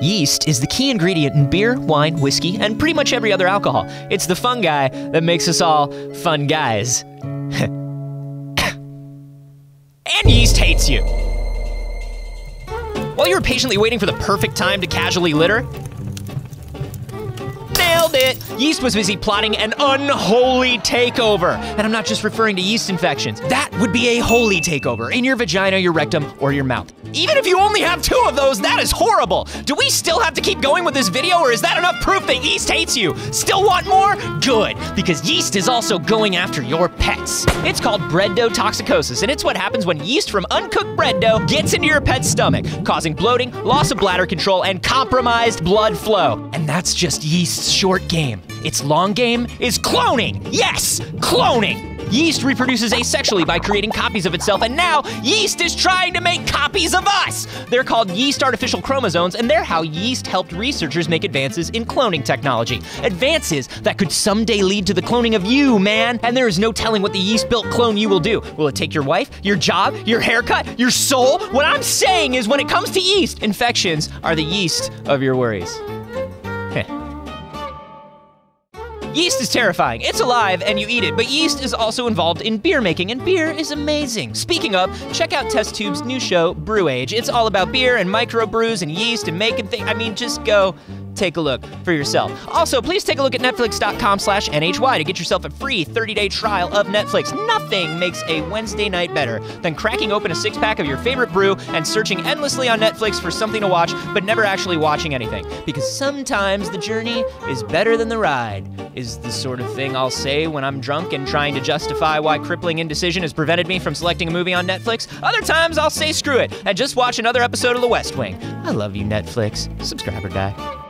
Yeast is the key ingredient in beer, wine, whiskey, and pretty much every other alcohol. It's the fungi that makes us all fun guys. and yeast hates you. While you were patiently waiting for the perfect time to casually litter, nailed it! Yeast was busy plotting an unholy takeover. And I'm not just referring to yeast infections. That would be a holy takeover in your vagina, your rectum, or your mouth. Even if you only have two of those, that is horrible. Do we still have to keep going with this video, or is that enough proof that yeast hates you? Still want more? Good, because yeast is also going after your pets. It's called bread dough toxicosis, and it's what happens when yeast from uncooked bread dough gets into your pet's stomach, causing bloating, loss of bladder control, and compromised blood flow. And that's just yeast's short game. Its long game is cloning. Yes, cloning. Yeast reproduces asexually by creating copies of itself, and now yeast is trying to make copies of us. They're called yeast artificial chromosomes, and they're how yeast helped researchers make advances in cloning technology. Advances that could someday lead to the cloning of you, man. And there is no telling what the yeast built clone you will do. Will it take your wife, your job, your haircut, your soul? What I'm saying is, when it comes to yeast, infections are the yeast of your worries. Yeast is terrifying. It's alive and you eat it, but yeast is also involved in beer making, and beer is amazing. Speaking of, check out TestTube's new show, Brew Age. It's all about beer and microbrews and yeast and making things. I mean, just go take a look for yourself. Also, please take a look at netflix.com slash NHY to get yourself a free 30-day trial of Netflix. Nothing makes a Wednesday night better than cracking open a six-pack of your favorite brew and searching endlessly on Netflix for something to watch, but never actually watching anything. Because sometimes the journey is better than the ride, is the sort of thing I'll say when I'm drunk and trying to justify why crippling indecision has prevented me from selecting a movie on Netflix. Other times I'll say screw it and just watch another episode of The West Wing. I love you, Netflix. Subscriber guy.